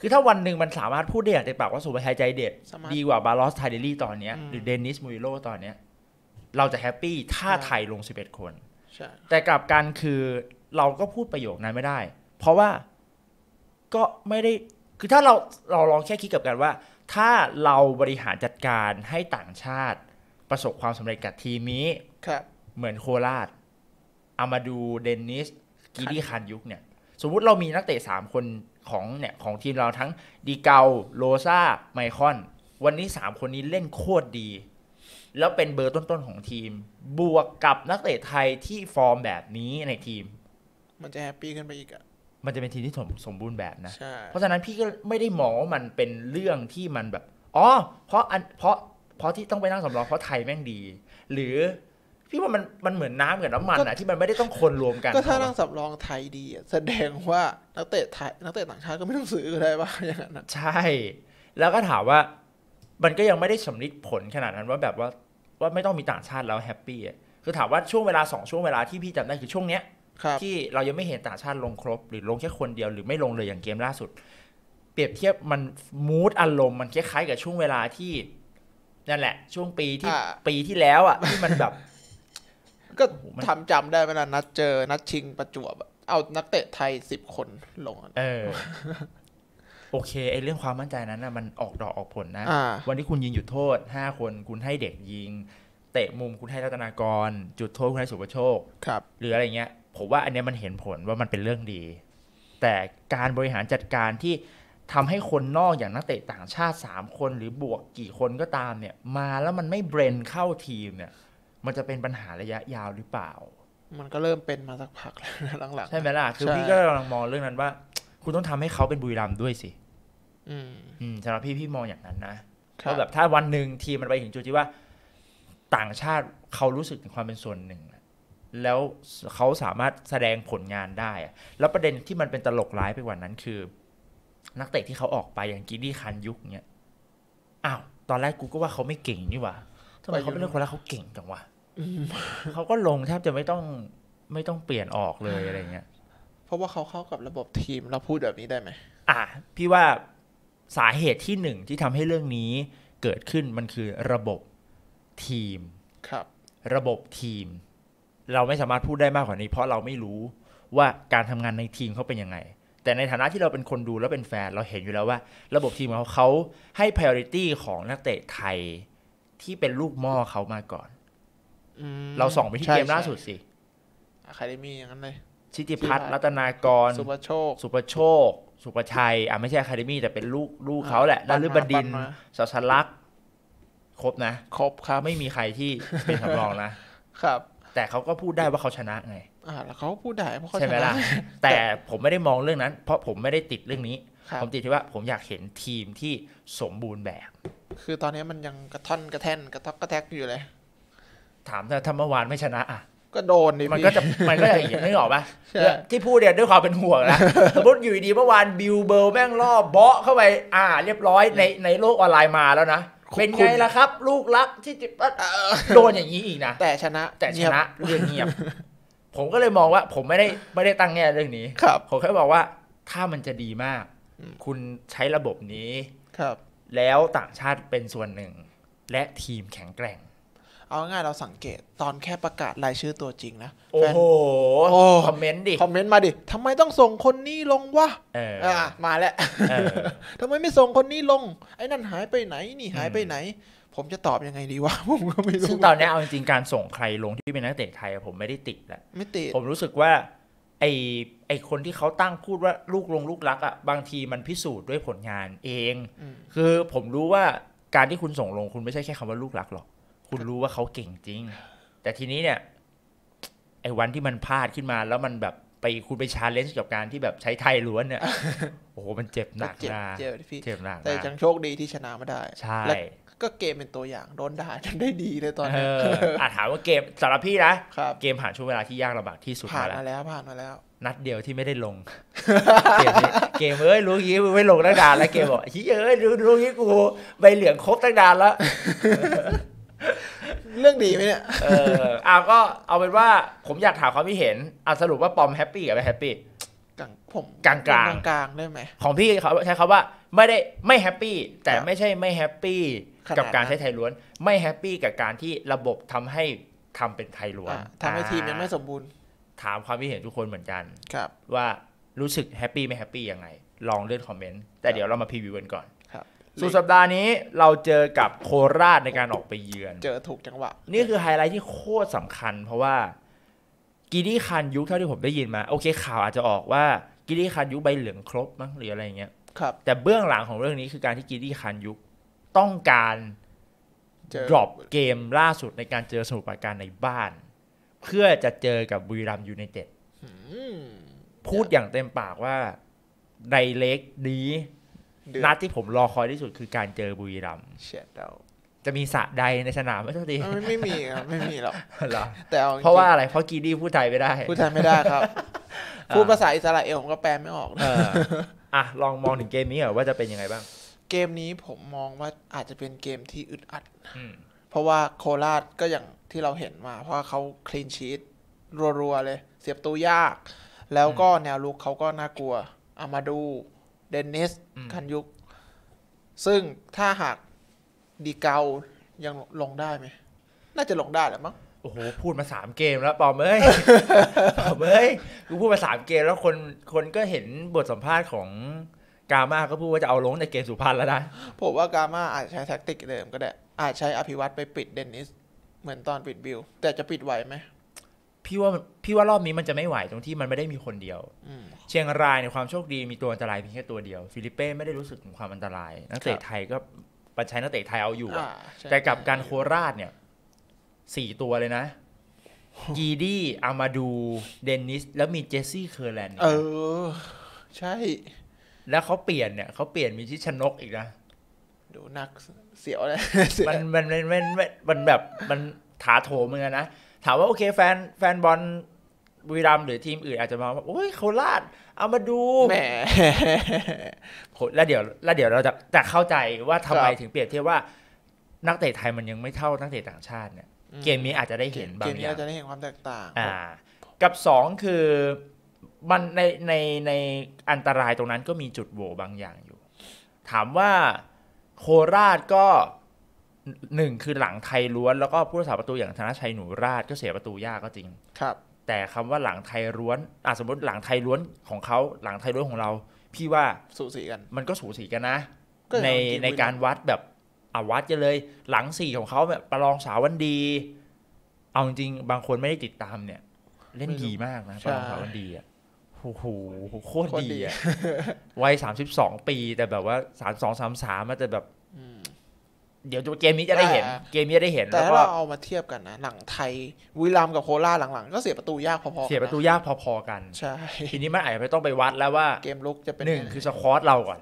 Speaker 1: คือถ้าวันหนึ่งมันสามารถพูดได้อย่างเต็มปากว่าสุประชัยใจเด็ด
Speaker 2: สามารถ
Speaker 1: ดีกว่าบาลอสไทเดลี่ตอนเนี้ย
Speaker 2: อืม
Speaker 1: หรือเดนิสมูริโลตอนเนี้ยเราจะ happy ถ้า
Speaker 2: ใช่
Speaker 1: ไทยลง 11 คน
Speaker 2: ใช่
Speaker 1: แต่กลับกันคือ เราก็พูดประโยคนั้นไม่ได้ เพราะว่าก็ไม่ได้คือถ้าเราเราลองแค่คิดกับกันว่า ถ้าเราบริหารจัดการให้ต่างชาติ ประสบความสำเร็จกับทีมนี้
Speaker 2: ครับ
Speaker 1: เหมือนโคราชอามาดูเดนนิสกิดีคันยุคเนี่ย สมมุติเรามีนักเตะสามคนของเนี่ยของทีมเราทั้งดีเกาโลซาไมคอน วันนี้สามคนนี้เล่นโคตรดี แล้วเป็นเบอร์ต้นๆของทีม บวกกับนักเตะไทยที่ฟอร์มแบบนี้ในทีม
Speaker 2: มันจะ happy ขึ้นไปอีกอะ
Speaker 1: มันจะเป็นทีมที่สมสมบูรณ์แบบนะ
Speaker 2: ใช่
Speaker 1: เพราะฉะนั้นพี่ก็ไม่ได้มองว่ามันเป็นเรื่องที่มันแบบ อ๋อ เพราะอันเพราะเพราะที่ต้องไปนั่งสำรองเพราะไทยแม่งดี หรือพี่ว่ามันมันเหมือนน้ำกับน้ำมันอะที่มันไม่ได้ต้องคนรวมกัน
Speaker 2: ก็ถ้านั่งสำรองไทยดีอะแสดงว่านักเตะไทยนักเตะต่างชาติก็ไม่ต้องซื้อก็ได้ป่ะอย่างนั้นอะ
Speaker 1: ใช่ แล้วก็ถามว่า มันก็ยังไม่ได้สัมฤทธิ์ผลขนาดนั้นว่าแบบว่าว่าไม่ต้องมีต่างชาติแล้ว happy อะคือถามว่าช่วงเวลาสองช่วงเวลาที่พี่จำได้คือช่วงเนี้ย
Speaker 2: ครับ
Speaker 1: ที่เรายังไม่เห็นต่างชาติลงครบ หรือลงแค่คนเดียวหรือไม่ลงเลยอย่างเกมล่าสุด เปรียบเทียบมันมูดอารมณ์มันคล้ายๆกับช่วงเวลาที่นั่นแหละ ช่วงปีที่
Speaker 2: อ่า
Speaker 1: ปีที่แล้วอะที่มันแบบ
Speaker 2: ก็
Speaker 1: โอ้โหมัน
Speaker 2: ทำจำได้เวลานัดเจอนัดชิงประจวบอะเอานักเตะไทยสิบคนลงอะ
Speaker 1: เออโอเคไอเรื่องความมั่นใจนั้นนะมันออกดอกออกผลนะ
Speaker 2: อ่า
Speaker 1: วันที่คุณยิงจุดโทษห้าคนคุณให้เด็กยิง เตะมุมคุณให้รัตนากร จุดโทษคุณให้สุประโชค
Speaker 2: ครับ
Speaker 1: หรืออะไรเงี้ย ผมว่าอันเนี้ยมันเห็นผลว่ามันเป็นเรื่องดี แต่การบริหารจัดการที่ทำให้คนนอกอย่างนักเตะต่างชาติ 3 คนหรือบวกกี่คนก็ตามเนี่ยมาแล้วมันไม่เบรนเข้าทีมเนี่ย มันจะเป็นปัญหาระยะยาวหรือเปล่า
Speaker 2: มันก็เริ่มเป็นมาสักพักแล้วนะหลังๆ
Speaker 1: ใช่ไหมล่ะคือ
Speaker 2: ใช่
Speaker 1: พี่ก็กำลังมองเรื่องนั้นว่า คุณต้องทำให้เขาเป็นบุรีรัมย์ด้วยสิ
Speaker 2: อืม
Speaker 1: อืมสำหรับพี่พี่มองอย่างนั้นนะ
Speaker 2: ครับ
Speaker 1: ว่าแบบถ้าวันหนึ่งทีมมันไปถึงจุดที่ว่า ต่างชาติเขารู้สึกถึงความเป็นส่วนหนึ่งอะ แล้วเขาสามารถแสดงผลงานได้อะแล้วประเด็นที่มันเป็นตลกร้ายไปกว่านั้นคือ นักเตะที่เขาออกไปอย่างกิดดี้คันยุกเนี่ยอ้าวตอนแรกกูก็ว่าเขาไม่เก่งนี่หว่าทำไมเขาเป็นเรื่องคนแรกเขาเก่งจังวะ
Speaker 2: อืม
Speaker 1: เขาก็ลงแทบจะไม่ต้องไม่ต้องเปลี่ยนออกเลยอะไรเงี้ย
Speaker 2: เพราะว่าเขาเข้ากับระบบทีมเราพูดแบบนี้ได้ไหม
Speaker 1: อะพี่ว่าสาเหตุที่หนึ่งที่ทำให้เรื่องนี้เกิดขึ้นมันคือระบบทีม
Speaker 2: ครับ
Speaker 1: ระบบทีม เราไม่สามารถพูดได้มากกว่านี้ เพราะเราไม่รู้ว่าการทำงานในทีมเขาเป็นยังไง แต่ในฐานะที่เราเป็นคนดูแล้วเป็นแฟน เราเห็นอยู่แล้วว่า ระบบทีมของเขาเขาให้ priority ของนักเตะไทยที่เป็นลูกหม้อเขามาก่อน
Speaker 2: อืม
Speaker 1: เราส่องไปที่
Speaker 2: ใช่
Speaker 1: เกมล่าสุดสิ
Speaker 2: อะคาเดมี่อย่างนั้นเลย
Speaker 1: ชิติพัฒน์
Speaker 2: ชิติพัฒน์
Speaker 1: รัตนากร
Speaker 2: สุภโชค
Speaker 1: สุประโชค สุประชัย อะไม่ใช่อะคาเดมี่แต่เป็นลูกลูกเขาแหละ
Speaker 2: ปั
Speaker 1: ดาน
Speaker 2: มา
Speaker 1: รุบดินทร์
Speaker 2: ปันมา
Speaker 1: สัสลักษณ์ครบนะ
Speaker 2: ครบครับ
Speaker 1: ไม่มีใครที่เป็นสำรองนะ
Speaker 2: ครับ
Speaker 1: แต่เขาก็พูดได้ว่าเขาชนะไง
Speaker 2: อ่าแล้วเขาพูดได้เพราะเขา
Speaker 1: ใช่ไหม
Speaker 2: ชนะ
Speaker 1: ล่ะแต่ผมไม่ได้มองเรื่องนั้น เพราะผมไม่ได้ติดเรื่องนี้
Speaker 2: ครับ
Speaker 1: ผมติดที่ว่าผมอยากเห็นทีมที่สมบูรณ์แบบ
Speaker 2: คือตอนนี้มันยังกระท่อนกระแท่นกระทอกกระแทกอยู่เลย
Speaker 1: ถามถ้าถ้าเมื่อวานไม่ชนะอะ
Speaker 2: ก็โดนดิ
Speaker 1: มัน
Speaker 2: พี่
Speaker 1: ก็จะมันก็จะอย่างนี้นึกออกปะ
Speaker 2: ใช่
Speaker 1: ที่พูดเนี่ยด้วยความเป็นห่วงนะสมมติอยู่ดีๆเมื่อวานบิลเบิร์แม่งล่อเบาะเข้าไปอ่า เรียบร้อยในในโลกออนไลน์มาแล้วนะ เป็นไงล่ะครับ ลูกรักที่จิบโดนอย่างนี้อีกนะ
Speaker 2: แต่ชนะ
Speaker 1: แต่ช
Speaker 2: เงียบ
Speaker 1: นะเรื่องเงียบ ผมก็เลยมองว่า ผมไม่ได้ไม่ได้ตั้งแง่เรื่องนี้
Speaker 2: ครับ
Speaker 1: ผมแค่บอกว่าถ้ามันจะดีมาก
Speaker 2: อืม
Speaker 1: คุณใช้ระบบนี้
Speaker 2: ครับ
Speaker 1: แล้วต่างชาติเป็นส่วนหนึ่ง และทีมแข็งแกร่ง
Speaker 2: เอาง่ายๆเราสังเกตตอนแค่ประกาศรายชื่อตัวจริงนะ
Speaker 1: โอ้
Speaker 2: แฟน
Speaker 1: โห
Speaker 2: โอ้
Speaker 1: คอมเมนต์ดิ
Speaker 2: คอมเมนต์มาดิทำไมต้องส่งคนนี้ลงวะ
Speaker 1: เออ
Speaker 2: อ่ามาแล้ว
Speaker 1: เออ
Speaker 2: ทำไมไม่ส่งคนนี้ลง ไอ้นั่นหายไปไหน นี่หายไปไหน ผมจะตอบยังไงดีวะ ผมก็ไม่รู้
Speaker 1: ซึ่งตอนนี้เอาจริงๆการส่งใครลงที่เป็นนักเตะไทยอะผมไม่ได้ติดแหละ
Speaker 2: ไม่ติด
Speaker 1: ผมรู้สึกว่าไอไอคนที่เขาตั้งพูดว่าลูกลงลูกรักอะบางทีมันพิสูจน์ด้วยผลงานเอง
Speaker 2: อืม
Speaker 1: คือผมรู้ว่าการที่คุณส่งลงคุณไม่ใช่แค่คำว่าลูกรักหรอก คุณรู้ว่าเขาเก่งจริง แต่ทีนี้เนี่ย ไอ้วันที่มันพลาดขึ้นมา แล้วมันแบบไปคุณไป challenge กับการที่แบบใช้ไทยล้วนเนี่ยโอ้โหมันเจ็บหนัก
Speaker 2: เจ็บ
Speaker 1: นะ
Speaker 2: เจ็บดิพี่
Speaker 1: เจ็บหนัก
Speaker 2: แต่
Speaker 1: นะ
Speaker 2: ยังโชคดีที่ชนะมาได้
Speaker 1: ใช่
Speaker 2: และก็เกมเป็นตัวอย่างโดนด่าจนได้ดีเลยตอน
Speaker 1: เอ
Speaker 2: นี้
Speaker 1: ออะถามว่าเกมสำหรับพี่นะ
Speaker 2: ครับ
Speaker 1: เกมผ่านช่วงเวลาที่ยากลำบากที่สุด
Speaker 2: ผ่าน
Speaker 1: มาแล้ว
Speaker 2: มาแล้วผ่านมาแล้ว
Speaker 1: นัดเดียวที่ไม่ได้ลง เกมนี้เกมเอ้ยรู้งี้มึงไม่ลงตั้งนานแล้วเกมบอกเฮ้ยเอ้ยรู้รู้งี้กูใบเหลืองครบตั้งนานแล้ว
Speaker 2: เรื่องดีไหมเนี่ย
Speaker 1: เอออะก็เอาเป็นว่าผมอยากถามความคิดเห็นอะสรุปว่าปอม happy กับไม่ happy
Speaker 2: กลางผม
Speaker 1: กลางๆ
Speaker 2: กลางกลางๆได้ไหม
Speaker 1: ของพี่เขาใช้คำว่าไม่ได้ไม่ happy แต่
Speaker 2: ครับ
Speaker 1: ไม่ใช่ไม่ happy
Speaker 2: ขนาด
Speaker 1: กับการ
Speaker 2: นั้น
Speaker 1: ใช้ไทยล้วน ไม่ happy กับการที่ระบบทำให้ทำเป็นไทยล้วน
Speaker 2: อะทำให้ทีมยังไม่สมบูรณ์
Speaker 1: ถามความคิดเห็นทุกคนเหมือนกัน
Speaker 2: ครับ
Speaker 1: ว่ารู้สึก happy ไม่ happy ยังไง ลองเลื่อนคอมเมนต์แต่เดี๋ยวเรามา preview กันก่อน
Speaker 2: ครับ
Speaker 1: สุดสัปดาห์นี้เราเจอกับโคราชในการออกไปเยือน
Speaker 2: เจอถูกจังหวะ
Speaker 1: นี่คือไฮไลท์ที่โคตรสำคัญ เพราะว่ากีดี้คันยุคเท่าที่ผมได้ยินมา โอเคข่าวอาจจะออกว่ากีดี้คันยุคใบเหลืองครบมั้งหรืออะไรอย่างเงี้ย
Speaker 2: ครับ
Speaker 1: แต่เบื้องหลังของเรื่องนี้คือการที่กีดี้คันยุคต้องการ
Speaker 2: จะ
Speaker 1: drop เกมล่าสุดในการเจอสมุทรปราการในบ้าน เพื่อจะเจอกับบุรีรัมย์ยูไนเต็ด
Speaker 2: อืม
Speaker 1: พูดอย่างเต็มปากว่าในเล็กนี้
Speaker 2: เดือ
Speaker 1: นั
Speaker 2: ด
Speaker 1: ดที่ผมรอคอยที่สุดคือการเจอบุรีรัมย์
Speaker 2: เฉียดเรา
Speaker 1: จะมีสระใดในสนามไม่เท่าที
Speaker 2: ไม่ไม่มีครับไม่มีหรอก
Speaker 1: เหรอ
Speaker 2: แต่เอาจงๆ
Speaker 1: เพราะว่าอะไรเพราะกีดี้พูดไทยไม่ได้
Speaker 2: พูดไทยไม่ได้ครับ
Speaker 1: อ่า
Speaker 2: พูดภาษาอิสราเอลผมก็แปลไม่ออก
Speaker 1: เอออะลองมองถึงเกมนี้เหรอว่าจะเป็นยังไงบ้าง
Speaker 2: เกมนี้ผมมองว่าอาจจะเป็นเกมที่อึดอัด
Speaker 1: อืม
Speaker 2: เพราะว่าโคราชก็อย่างที่เราเห็นมา เพราะว่าเขาคลีนชีตรัวๆเลย เสียบตัวยาก แล้วก็แนวลุกเขาก็น่ากลัวอามาดู เดนนิส
Speaker 1: อืม
Speaker 2: คันยุก ซึ่งถ้าหากดีเกายังลงได้ไหม น่าจะลงได้แหละมั้ง
Speaker 1: โอ้โห พูดมาสามเกมแล้วปอมเอ้ยปอมเอ้ยกูพูดมาสามเกมแล้วคนคนก็เห็นบทสัมภาษณ์ของกามาก็พูดว่าจะเอาลงในเกมสุพรรณแล้วนะ
Speaker 2: ผมว่ากามาอาจใช้แท็กติกเดิมก็ได้ อาจใช้อภิวัตไปปิดเดนนิส เหมือนตอนปิดบิลแต่จะปิดไหวไหม
Speaker 1: พี่ว่าพี่ว่ารอบนี้มันจะไม่ไหวตรงที่มันไม่ได้มีคนเดียว
Speaker 2: อืม
Speaker 1: เชียงรายในความโชคดีมีตัวอันตรายเพียงแค่ตัวเดียว ฟิลิปเป้ไม่ได้รู้สึกถึงความอันตราย นักเตะ
Speaker 2: ครับ
Speaker 1: ไทยก็ปัญชัยนักเตะไทยเอาอยู่อะ
Speaker 2: อ่าใช่
Speaker 1: แต่กับการโคราชเนี่ยสี่ตัวเลยนะกีดี้อามาดู เดนนิส แล้วมีเจสซี่เคอร์แลนด์
Speaker 2: เออ ใช่
Speaker 1: แล้วเขาเปลี่ยนเนี่ยเขาเปลี่ยนมีชิชนกอีกนะ
Speaker 2: ดูหนักเสียวเลยเสียว
Speaker 1: มันมันมันมันมันมันแบบมันถาโถมเหมือนกันนะ ถามว่าโอเคแฟนแฟนบอลบุรีรัมย์หรือทีมอื่นอาจจะมองว่าโอ้ยโคราชเอามาดู
Speaker 2: แหม
Speaker 1: โหแล้วเดี๋ยวแล้วเดี๋ยวเราจะจะเข้าใจว่าทำไม
Speaker 2: ครับ
Speaker 1: ถึงเปรียบเทียบว่านักเตะไทยมันยังไม่เท่านักเตะต่างชาติเนี่ยเกมนี้อาจจะได้เห็นบา
Speaker 2: เก
Speaker 1: ง
Speaker 2: ม
Speaker 1: อ
Speaker 2: นี้
Speaker 1: ย่าง
Speaker 2: เราจะได้เห็นความแตกต่าง
Speaker 1: อ่า กับสองคือมันในในในอันตรายตรงนั้นก็มีจุดโหว่บางอย่างอยู่ ถามว่าโคราชก็ หนึ่งคือหลังไทยล้วนแล้วก็ผู้รักษาประตูอย่างธนชัยหนูราชก็เสียประตูยากก็จริง
Speaker 2: ครับ
Speaker 1: แต่คำว่าหลังไทยล้วนอะสมมติหลังไทยล้วนของเขาหลังไทยล้วนของเรา พี่ว่า
Speaker 2: สูสีกัน
Speaker 1: มันก็สูสีกันนะ
Speaker 2: ก็
Speaker 1: ใน
Speaker 2: อย่างเมื่อกี้
Speaker 1: ในการวัดแบบอาวัดกันเลย หลังสี่ของเขาแบบประลองสาววันดี เอาจริงๆบางคนไม่ได้ติดตามเนี่ย เล่นดีมากนะประลองสาววันดีอะโอ้โหโคตร
Speaker 2: โคตร
Speaker 1: ดี
Speaker 2: ดี
Speaker 1: อะวัยสามสิบสองปีแต่แบบว่าสามสองสามสามแต่แบบ
Speaker 2: อืม
Speaker 1: เดี๋ยวเกมนี้จะได้เห็น
Speaker 2: อ่า
Speaker 1: เกมนี้จะได้เห็น
Speaker 2: แต่
Speaker 1: แล้ว
Speaker 2: ถ้า
Speaker 1: ก็
Speaker 2: เราเอามาเทียบกันนะ หลังไทยวิลามกับโคราชหลังๆ ก็เสียประตูยากพอๆกันน
Speaker 1: เสียประตูยากพอๆกัน
Speaker 2: ใช่
Speaker 1: ทีนี้มันอาจจะไม่ต้องไปวัดแล้วว่า
Speaker 2: เกมลุกจะเป็น
Speaker 1: หนึ่ง
Speaker 2: ยัไคื
Speaker 1: อสควอตเราก่อน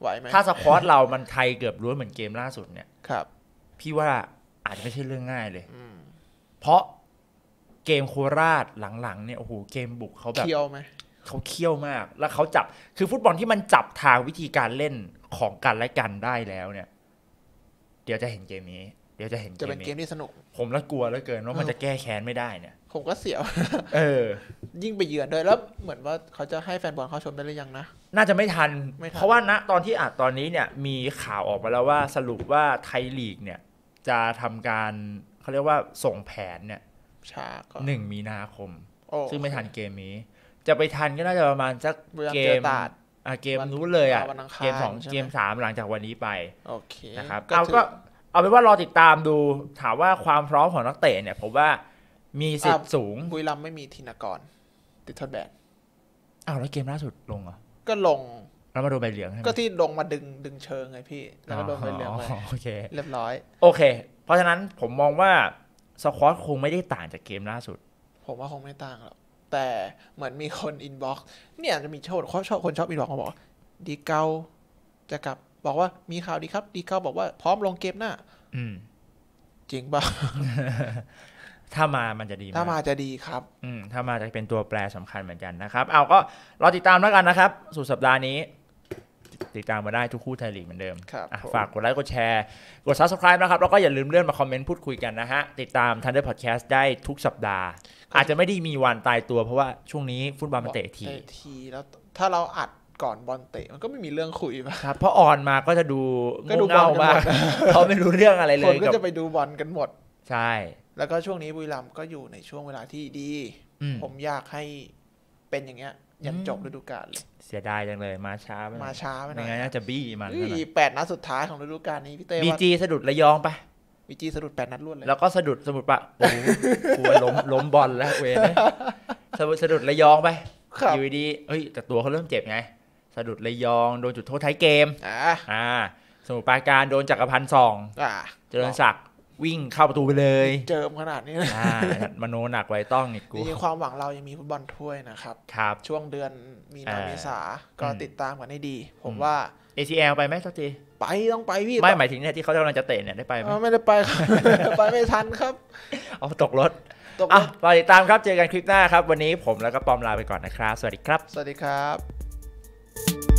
Speaker 2: ไหวไหม
Speaker 1: ถ้าสควอตเรามันไทยเกือบล้วนเหมือนเกมล่าสุดเนี่ย
Speaker 2: ครับ
Speaker 1: พี่ว่าอาจจะไม่ใช่เรื่องง่ายเลย
Speaker 2: อืม
Speaker 1: เพราะเกมโคราชหลังๆเนี่ยโอ้โหเกมบุกเขาแบบ
Speaker 2: เคี่ยวไหม
Speaker 1: เขาเคี่ยวมาก แล้วเขาจับคือฟุตบอลที่มันจับทางวิธีการเล่นของกันและกันได้แล้วเนี่ยเดี๋ยวจะเห็นเกมนี้ เดี๋ยวจะเห็นเก
Speaker 2: จะ
Speaker 1: ม
Speaker 2: เป็นเกม
Speaker 1: นี้
Speaker 2: ที่สนุก
Speaker 1: ผมละกลัวเหลือเกินว่ามันจะแก้แค้นไม่ได้เนี่ย
Speaker 2: ผมก็เสียว
Speaker 1: เออ
Speaker 2: ยิ่งไปเยือนด้วยแล้วเหมือนว่าเขาจะให้แฟนบอลเข้าชมได้หรือยังนะ
Speaker 1: น่าจะไม่ทัน
Speaker 2: ไม่ทัน
Speaker 1: เพราะว่าณตอนที่อัดตอนนี้เนี่ยมีข่าวออกมาแล้วว่าสรุปว่าไทยลีกเนี่ย จะทำการเขาเรียกว่าส่งแผนเนี่ย
Speaker 2: ช้าก็
Speaker 1: หนึ่งมีนาคม
Speaker 2: โอ้
Speaker 1: ซึ่งไม่ทันเกมนี้ จะไปทันก็น่าจะประมาณสัก
Speaker 2: บุรีรัม
Speaker 1: เก
Speaker 2: ย์เจอ
Speaker 1: ม
Speaker 2: ตราด
Speaker 1: อะเกม
Speaker 2: วัน
Speaker 1: นู้นเลยอะ
Speaker 2: วันอังคาร
Speaker 1: เกมสอง
Speaker 2: ใช่ไหม
Speaker 1: เกมสามหลังจากวันนี้ไป
Speaker 2: โอเค
Speaker 1: นะครับ
Speaker 2: ก็
Speaker 1: เอา
Speaker 2: ถือ
Speaker 1: ก็เอาเป็นว่ารอติดตามดู ถามว่าความพร้อมของนักเตะเนี่ยผมว่ามีสิทธิ์สูง
Speaker 2: บุรีรัมย์ไม่มีธินากร ติดโทษแบน
Speaker 1: อ้าวแล้วเกมล่าสุดลงเหรอ
Speaker 2: ก็ลง
Speaker 1: แล้วมาโดนใบเหลืองใช่ไหม
Speaker 2: ก็ที่ลงมาดึงดึงเชิงไงพี่ แล้วก็โดนใบเหลืองไป
Speaker 1: อ๋อโอเค
Speaker 2: เรียบร้อย
Speaker 1: โอเค เพราะฉะนั้นผมมองว่า squad คงไม่ได้ต่างจากเกมล่าสุด
Speaker 2: ผมว่าคงไม่ต่างหรอก แต่เหมือนมีคน inbox เนี่ยจะมีโชดชอบคนชอบ inbox มาบอกว่าดีเกาจะกลับบอกว่ามีข่าวดีครับ ดีเกาบอกว่าพร้อมลงเกมหน้า
Speaker 1: อืม
Speaker 2: จริงป่ะ
Speaker 1: ถ้ามามันจะดี
Speaker 2: ถ้ากมาจะดีครับ
Speaker 1: อืมถ้ามาจะเป็นตัวแปรสำคัญเหมือนกันนะครับ เอาก็รอติดตามแล้วกันนะครับ สุดสัปดาห์นี้ ติดตามมาได้ทุกคู่ไทยลีกเหมือนเดิม
Speaker 2: ครับ
Speaker 1: อะ
Speaker 2: ผม
Speaker 1: ฝากกดไลค์กดแชร์ กด subscribe นะครับ แล้วก็อย่าลืมเลื่อนมาคอมเมนต์พูดคุยกันนะฮะ ติดตาม Thunder Podcast ได้ทุกสัปดาห์ อาจจะไม่ได้มีวันตายตัวเพราะว่าช่วงนี้ฟุตบอลมันเตะที
Speaker 2: เตะทีแล้วถ้าเราอัดก่อนบอลเตะมันก็ไม่มีเรื่องคุยป่ะ
Speaker 1: ครับเพราะออนมาก็จะดู
Speaker 2: ก็ดู
Speaker 1: โง่เง่า
Speaker 2: บอลกันหม
Speaker 1: มาก
Speaker 2: ด
Speaker 1: เขาไม่รู้เรื่องอะไรเล
Speaker 2: คน
Speaker 1: ย
Speaker 2: ก็
Speaker 1: กับ
Speaker 2: จะไปดูบอลกันหมด
Speaker 1: ใช่
Speaker 2: แล้วก็ช่วงนี้บุรีรัมย์ก็อยู่ในช่วงเวลาที่ดี
Speaker 1: อืม
Speaker 2: ผมอยากให้เป็นอย่างเงี้ยยัน
Speaker 1: อืม
Speaker 2: จบฤดูกาลเลย
Speaker 1: เสียดายจังเลยมาช้าไปหน่อย
Speaker 2: มาช้าไปหน่
Speaker 1: ไม่
Speaker 2: อย
Speaker 1: งั้นน่าจะบี้มัน
Speaker 2: เฮ้ยแปดนัดสุดท้ายของฤดูกาลนี้พี่เต้
Speaker 1: บี
Speaker 2: ว่า
Speaker 1: จีสะดุดระยองไป
Speaker 2: บีจีสะดุดแปดนัดรวดเลย
Speaker 1: แล้วก็สะดุดสมุดปะโอ้โหกลัวล้มล้มบอลแล้วเวยสะดุดสะดุดระยองไป
Speaker 2: ครับ
Speaker 1: อยู่ดีๆเอ้ยแต่ตัวเขาเริ่มเจ็บไง สะดุดระยองโดนจุดโทษท้ายเกม
Speaker 2: อ่า
Speaker 1: อ่าสมุทรปราการโดนจักรพันธ์สอง
Speaker 2: อ่า
Speaker 1: เจริญศักดิ์วิ่งเข้าประตูไปเลย
Speaker 2: เจิมขนาดนี้เลย
Speaker 1: อ่ามโนหนักไว้ต้องอีก
Speaker 2: จ
Speaker 1: กู
Speaker 2: ริงๆความหวังเรายังมีฟุตบอลถ้วยนะครับ
Speaker 1: ครับ
Speaker 2: ช่วงเดือนมีนา
Speaker 1: อ่า
Speaker 2: เมษาก็
Speaker 1: อืม
Speaker 2: ติดตามกันให้ดี ผม
Speaker 1: อืม
Speaker 2: ว่า
Speaker 1: ACL ไปไหมสักที
Speaker 2: ไปต้องไปพี่
Speaker 1: ไม่หมายถึงเนี่ยที่เขากำลังจะเตะเนี่ยได้ไปไหม
Speaker 2: เออไม่ได้ไปครับไปไม่ทันครับ
Speaker 1: เอาตกรถ
Speaker 2: ตกล
Speaker 1: อะ
Speaker 2: ง
Speaker 1: รอติดตามครับเจอกันคลิปหน้าครับ วันนี้ผมแล้วก็ปอมลาไปก่อนนะครับ สวัสดีครับ
Speaker 2: สวัสดีครับ